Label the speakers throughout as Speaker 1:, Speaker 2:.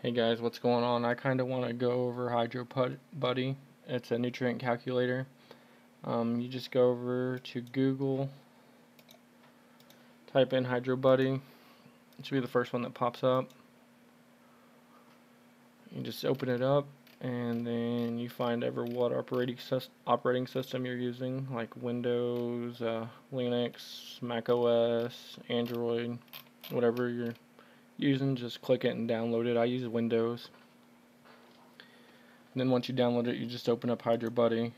Speaker 1: Hey guys, what's going on? I kind of want to go over Hydro Buddy. It's a nutrient calculator. Um, you just go over to Google, type in HydroBuddy. It should be the first one that pops up. You just open it up and then you find ever what operating, operating system you're using, like Windows, uh, Linux, Mac OS, Android, whatever you're using, just click it and download it. I use Windows. And then once you download it, you just open up HydroBuddy.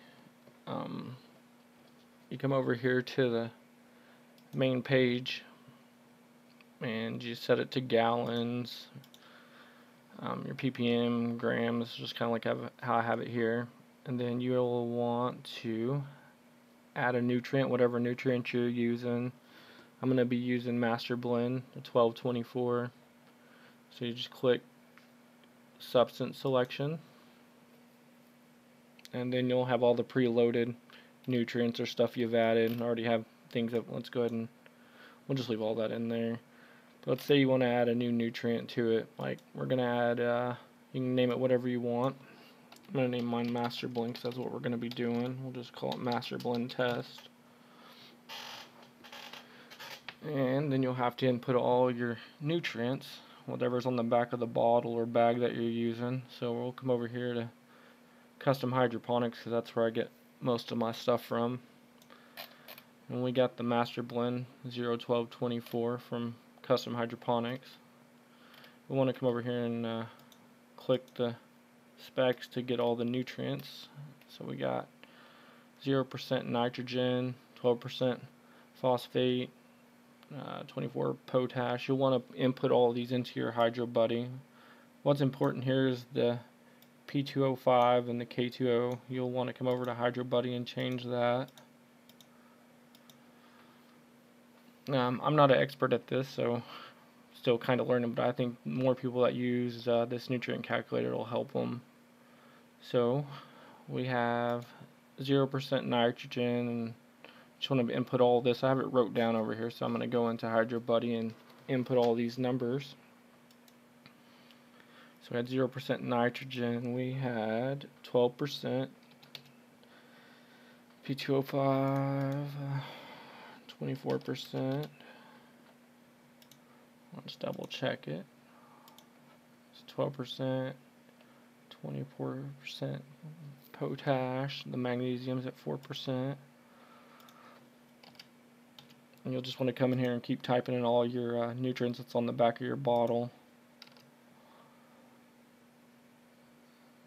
Speaker 1: Um, you come over here to the main page and you set it to gallons, um, your ppm, grams, just kind of like how I have it here. And then you'll want to add a nutrient, whatever nutrient you're using. I'm going to be using Master Blend, 1224. So you just click substance selection. And then you'll have all the preloaded nutrients or stuff you've added. And already have things that let's go ahead and we'll just leave all that in there. But let's say you want to add a new nutrient to it. Like we're gonna add uh, you can name it whatever you want. I'm gonna name mine master blend because that's what we're gonna be doing. We'll just call it master blend test. And then you'll have to input all your nutrients whatever's on the back of the bottle or bag that you're using. So we'll come over here to custom hydroponics because that's where I get most of my stuff from. And we got the master blend 01224 from custom hydroponics. We want to come over here and uh, click the specs to get all the nutrients. So we got 0% nitrogen, 12% phosphate, uh, 24 potash. You'll want to input all these into your HydroBuddy. What's important here is the P2O5 and the K2O. You'll want to come over to HydroBuddy and change that. Um, I'm not an expert at this, so still kind of learning, but I think more people that use uh, this nutrient calculator will help them. So we have 0% nitrogen just want to input all this. I have it wrote down over here, so I'm going to go into HydroBuddy and input all these numbers. So we had 0% nitrogen, we had 12%, P2O5, 24%. Let's double check it. It's 12%, 24% potash, the magnesium's at 4% and you'll just want to come in here and keep typing in all your uh, nutrients that's on the back of your bottle.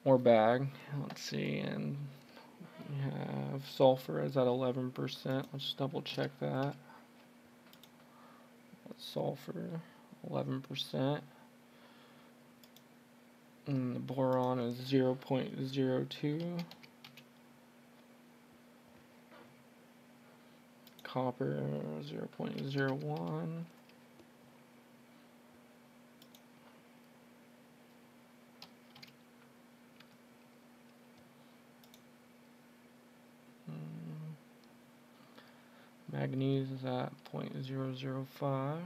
Speaker 1: Or bag. Let's see and we have sulfur is at 11% let's double check that. That's sulfur 11% and the boron is 0.02 copper 0 0.01 hmm. Magnesium is at 0.005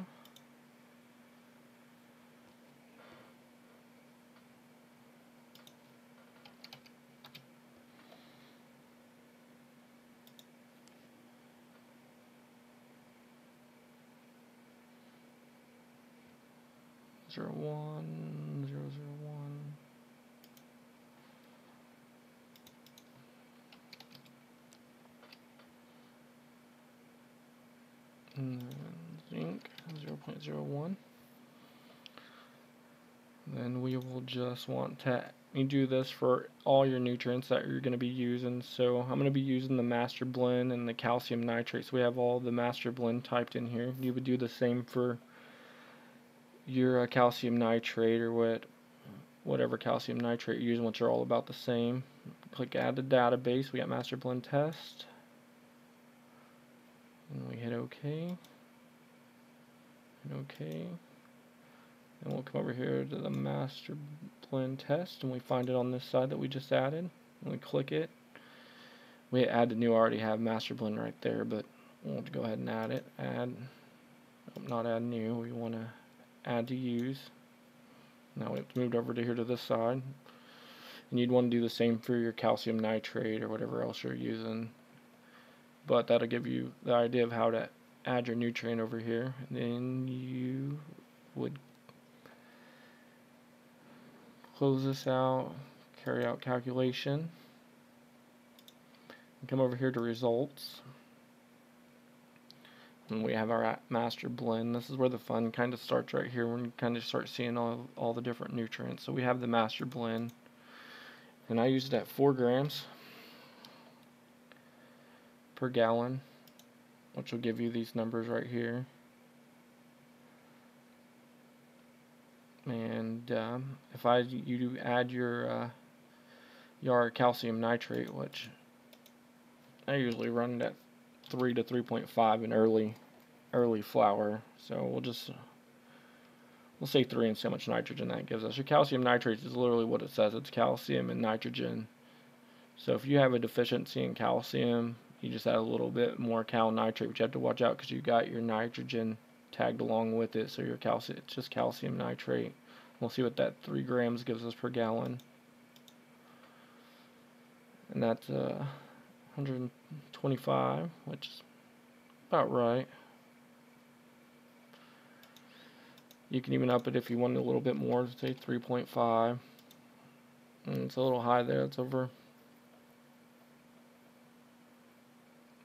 Speaker 1: zero one zero zero one. And zinc zero point zero one. Then we will just want to you do this for all your nutrients that you're going to be using. So I'm going to be using the master blend and the calcium nitrate. So we have all the master blend typed in here. You would do the same for your uh, calcium nitrate or what whatever calcium nitrate you're using, which are all about the same. Click add to database. We got master blend test. And we hit OK. And OK. And we'll come over here to the master blend test and we find it on this side that we just added. And we click it. We add the new, I already have master blend right there, but we'll go ahead and add it. Add, not add new, we want to add to use Now it's moved over to here to this side. And you'd want to do the same for your calcium nitrate or whatever else you're using. But that'll give you the idea of how to add your nutrient over here. And then you would close this out, carry out calculation, and come over here to results. And we have our master blend. This is where the fun kind of starts right here when you kind of start seeing all, all the different nutrients. So we have the master blend. And I used it at 4 grams per gallon, which will give you these numbers right here. And um, if I you add your uh, your calcium nitrate, which I usually run at 3 to 3.5 in early early flower. So we'll just we'll say 3 and see how much nitrogen that gives us. Your calcium nitrate is literally what it says. It's calcium and nitrogen. So if you have a deficiency in calcium, you just add a little bit more cal nitrate, but you have to watch out because you got your nitrogen tagged along with it. So your calcium, it's just calcium nitrate. We'll see what that 3 grams gives us per gallon. And that's uh, 125, which is about right. You can even up it if you want a little bit more, say 3.5. And it's a little high there, it's over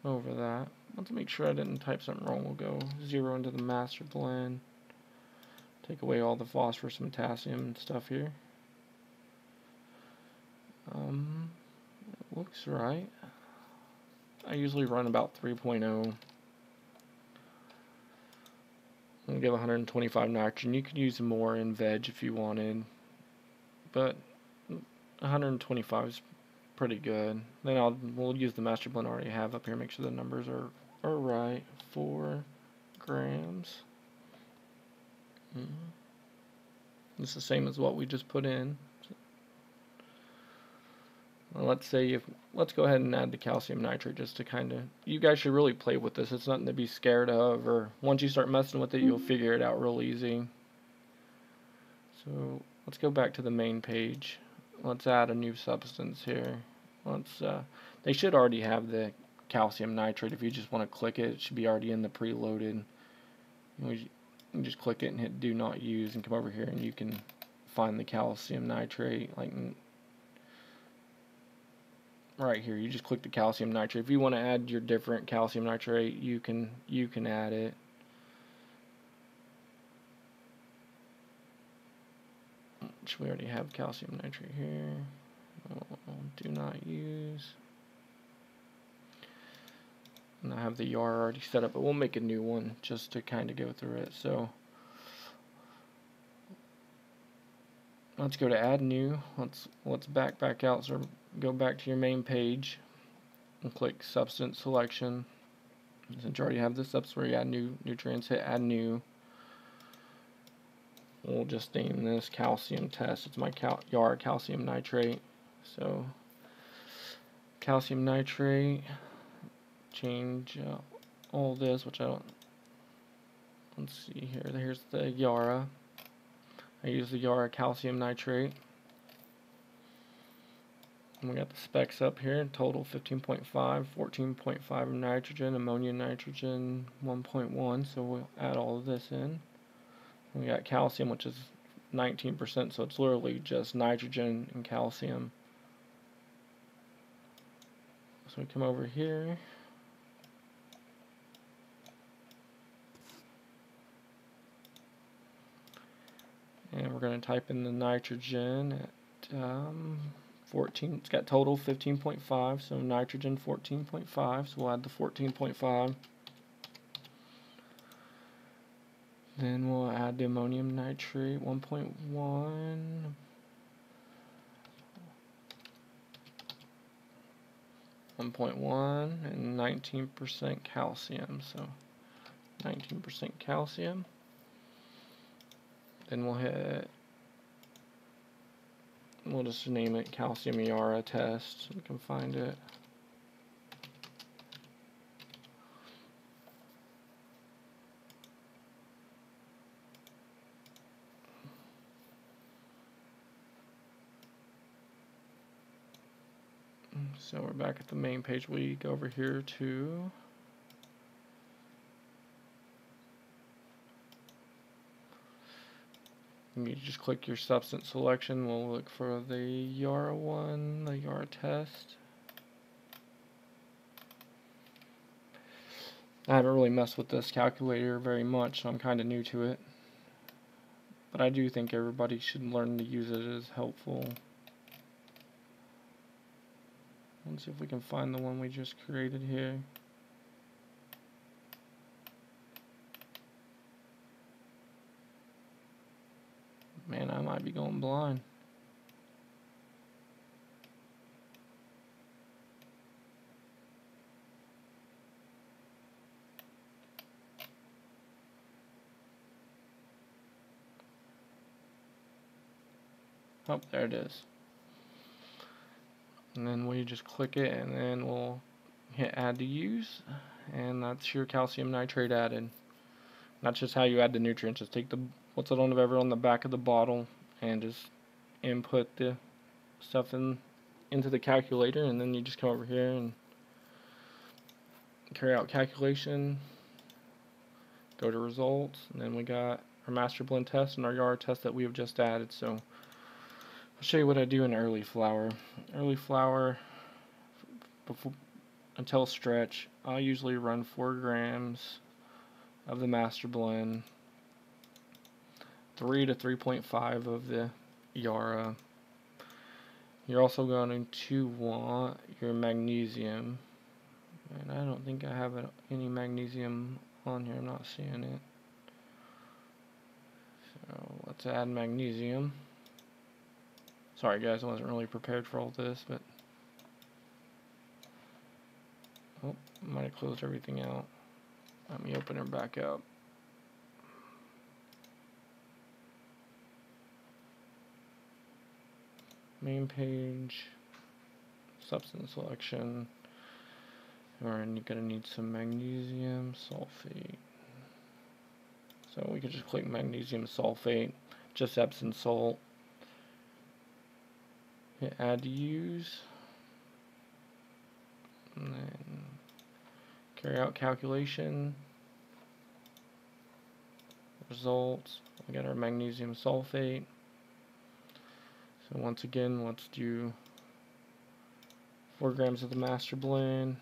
Speaker 1: over that. Let's make sure I didn't type something wrong. We'll go 0 into the master blend. Take away all the phosphorus and potassium and stuff here. Um, looks right. I usually run about 3.0. I'm give 125 nitrogen. You could use more in veg if you wanted, but 125 is pretty good. Then I'll we'll use the master blend I already have up here. Make sure the numbers are are right. Four grams. Mm -hmm. It's the same as what we just put in. Well, let's say if let's go ahead and add the calcium nitrate just to kind of you guys should really play with this. It's nothing to be scared of or once you start messing with it you'll mm-hmm. figure it out real easy. So let's go back to the main page. Let's add a new substance here. Let's uh, they should already have the calcium nitrate. If you just want to click it it should be already in the preloaded. You just click it and hit do not use and come over here and you can find the calcium nitrate like right here you just click the calcium nitrate. If you want to add your different calcium nitrate you can you can add it. Which we already have calcium nitrate here. Oh, do not use. And I have the Yara already set up but we'll make a new one just to kind of go through it so. Let's go to add new. Let's let's back back out so go back to your main page and click substance selection. Since you already have the substance where you add new nutrients hit add new. We'll just name this calcium test. It's my cal Yara calcium nitrate. So calcium nitrate change uh, all this which I don't let's see here. Here's the Yara. I use the Yara calcium nitrate and we got the specs up here, total 15.5, 14.5 nitrogen, ammonia nitrogen 1.1, so we'll add all of this in. We got calcium, which is 19%, so it's literally just nitrogen and calcium. So we come over here. And we're going to type in the nitrogen at um, 14, it's got total 15.5, so nitrogen 14.5, so we'll add the 14.5. Then we'll add the ammonium nitrate 1.1. 1.1 and 19% calcium, so 19% calcium. Then we'll hit we'll just name it calcium Yara test. We can find it. So we're back at the main page. We go over here to you just click your substance selection. We'll look for the Yara one, the Yara test. I haven't really messed with this calculator very much, so I'm kind of new to it. But I do think everybody should learn to use it as helpful. Let's see if we can find the one we just created here. Man, I might be going blind. Oh, there it is. And then we just click it and then we'll hit add to use and that's your calcium nitrate added. That's just how you add the nutrients. Just take the what's on ever on the back of the bottle and just input the stuff in into the calculator and then you just come over here and carry out calculation go to results and then we got our master blend test and our Yara test that we have just added. So I'll show you what I do in early flower. Early flower before until stretch I usually run 4 grams of the master blend 3 to 3.5 of the Yara. You're also going to want your magnesium. And I don't think I have any magnesium on here. I'm not seeing it. So let's add magnesium. Sorry guys, I wasn't really prepared for all this, but oh, might have closed everything out. Let me open her back up. Main page, substance selection, and you're going to need some magnesium sulfate. So we can just click magnesium sulfate, just Epsom salt. Hit add to use. And then carry out calculation. Results. We got our magnesium sulfate. So once again, let's do 4 grams of the master blend,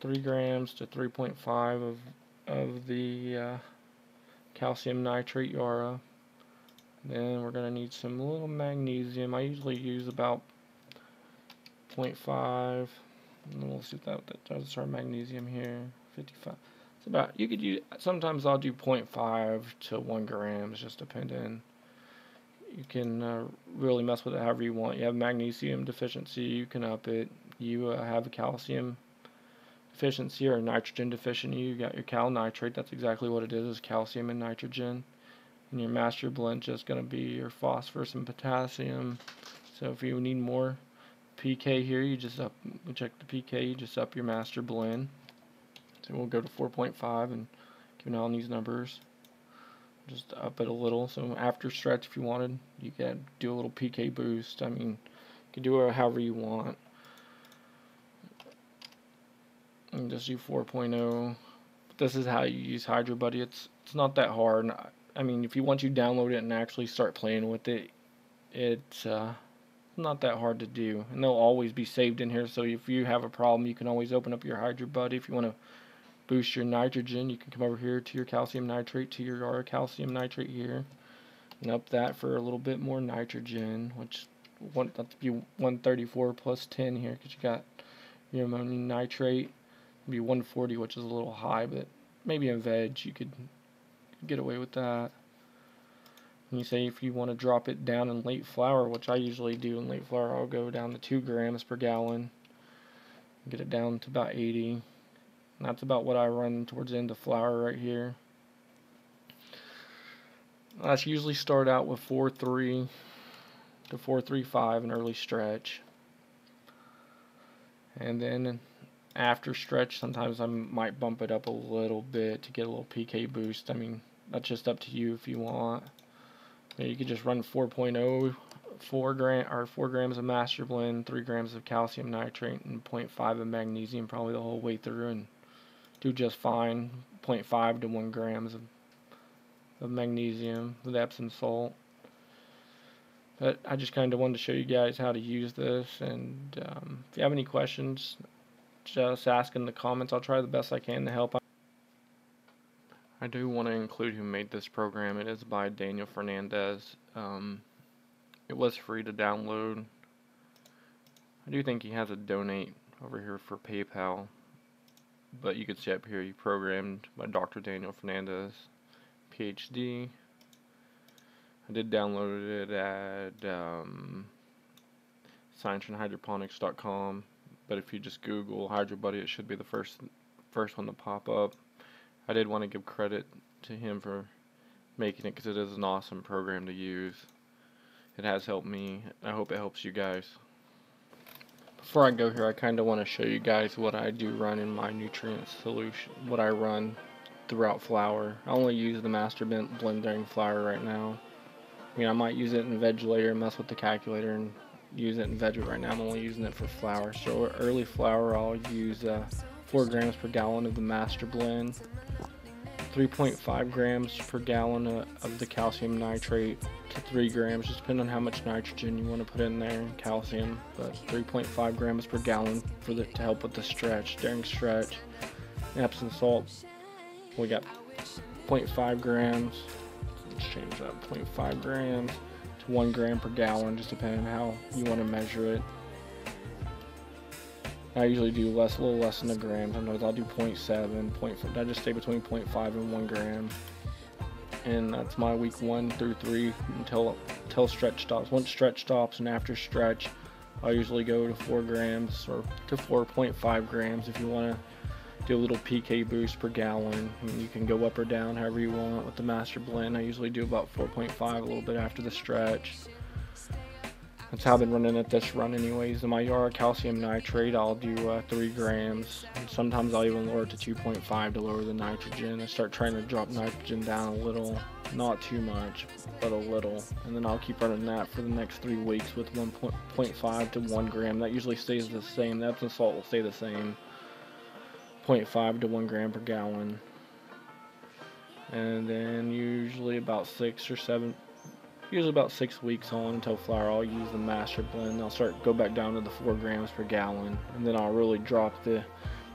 Speaker 1: 3 grams to 3.5 of, of the uh, calcium nitrate Yara. Then we're going to need some little magnesium. I usually use about 0.5. And we'll see what that does. Our magnesium here, 55. It's about, you could use, sometimes I'll do 0.5 to 1 grams, just depending you can uh, really mess with it however you want. You have magnesium deficiency, you can up it. You uh, have a calcium deficiency or nitrogen deficiency, you got your cal nitrate. That's exactly what it is, is calcium and nitrogen. And your master blend just going to be your phosphorus and potassium. So if you need more pK here, you just up check the pK, you just up your master blend. So we'll go to 4.5 and eye on these numbers just up it a little. So after stretch, if you wanted, you could do a little pK boost. I mean, you can do it however you want. And just do 4.0. This is how you use HydroBuddy. It's it's not that hard. I mean, if you want you download it and actually start playing with it, it's uh, not that hard to do. And they'll always be saved in here. So if you have a problem, you can always open up your HydroBuddy if you want to boost your nitrogen, you can come over here to your calcium nitrate, to your R calcium nitrate here, and up that for a little bit more nitrogen, which one that's be 134 plus 10 here, because you got your ammonium nitrate, be 140, which is a little high, but maybe in veg you could get away with that. And you say if you want to drop it down in late flower, which I usually do in late flower, I'll go down to 2 grams per gallon, get it down to about 80. That's about what I run towards the end of flower right here. I usually start out with 4.3 to 4.35 an early stretch. And then after stretch, sometimes I might bump it up a little bit to get a little PK boost. I mean, that's just up to you if you want. You could just run 4.0 four gram or four grams of master blend, three grams of calcium nitrate, and 0.5 of magnesium probably the whole way through, and do just fine. 0.5 to one grams of, of magnesium with Epsom salt. But I just kind of wanted to show you guys how to use this, and um, if you have any questions, just ask in the comments. I'll try the best I can to help. I do want to include who made this program. It is by Daniel Fernandez. Um, it was free to download. I do think he has a donate over here for PayPal. But you can see up here, he programmed by Dr. Daniel Fernandez, PhD. I did download it at um, scienceinhydroponics.com. But if you just Google HydroBuddy, it should be the first first one to pop up. I did want to give credit to him for making it because it is an awesome program to use. It has helped me. I hope it helps you guys. Before I go here, I kind of want to show you guys what I do run in my nutrient solution, what I run throughout flower. I only use the master blend during flower right now. I mean, I might use it in veg later and mess with the calculator and use it in veg right now. I'm only using it for flower. So early flower, I'll use uh, 4 grams per gallon of the master blend. 3.5 grams per gallon of the calcium nitrate to 3 grams, just depending on how much nitrogen you want to put in there and calcium. But 3.5 grams per gallon for the, to help with the stretch during stretch. Epsom salt, we got 0.5 grams. Let's change that 0.5 grams to 1 gram per gallon, just depending on how you want to measure it. I usually do less, a little less than a gram. Sometimes I'll do 0.7, 0.5. I just stay between 0.5 and 1 gram. And that's my week 1 through 3 until, until stretch stops. Once stretch stops and after stretch, I'll usually go to 4 grams or to 4.5 grams if you want to do a little PK boost per gallon. I you can go up or down however you want with the master blend. I usually do about 4.5 a little bit after the stretch. That's how I've been running at this run anyways. In my Yara calcium nitrate, I'll do uh, 3 grams. And sometimes I'll even lower it to 2.5 to lower the nitrogen. I start trying to drop nitrogen down a little. Not too much, but a little. And then I'll keep running that for the next 3 weeks with 1.5 to 1 gram. That usually stays the same. The Epsom salt will stay the same. 0.5 to 1 gram per gallon. And then usually about 6 or 7 usually about six weeks on until flower. I'll use the master blend. I'll start go back down to the four grams per gallon, and then I'll really drop the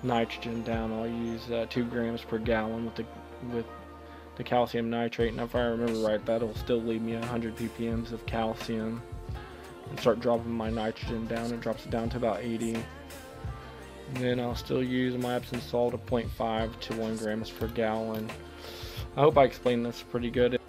Speaker 1: nitrogen down. I'll use uh, two grams per gallon with the with the calcium nitrate, and if I remember right, that'll still leave me 100 ppms of calcium. And start dropping my nitrogen down. It drops it down to about 80. And then I'll still use my Epsom salt of 0.5 to 1 grams per gallon. I hope I explained this pretty good.